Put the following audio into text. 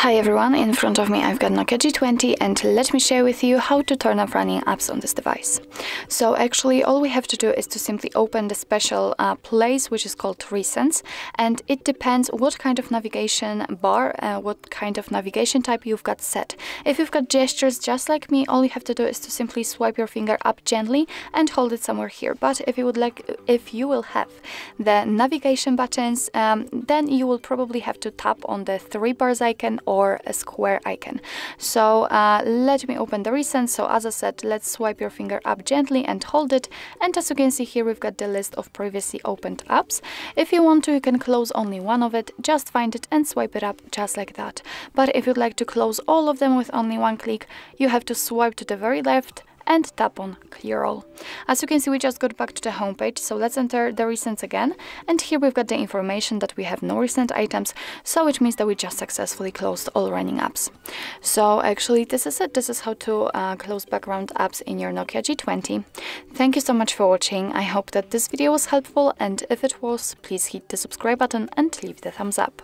Hi everyone, in front of me I've got Nokia G20 and let me share with you how to turn off running apps on this device. So actually all we have to do is to simply open the special uh, place which is called Recents and it depends what kind of navigation bar, uh, what kind of navigation type you've got set. If you've got gestures just like me, all you have to do is to simply swipe your finger up gently and hold it somewhere here. But if you would like, if you will have the navigation buttons, um, then you will probably have to tap on the three bars icon or a square icon. So uh, let me open the recent. So as I said, let's swipe your finger up gently and hold it. And as you can see here, we've got the list of previously opened apps. If you want to, you can close only one of it, just find it and swipe it up just like that. But if you'd like to close all of them with only one click, you have to swipe to the very left and tap on clear all. As you can see, we just got back to the home page, so let's enter the recents again. And here we've got the information that we have no recent items, so it means that we just successfully closed all running apps. So actually, this is it. This is how to uh, close background apps in your Nokia G20. Thank you so much for watching. I hope that this video was helpful, and if it was, please hit the subscribe button and leave the thumbs up.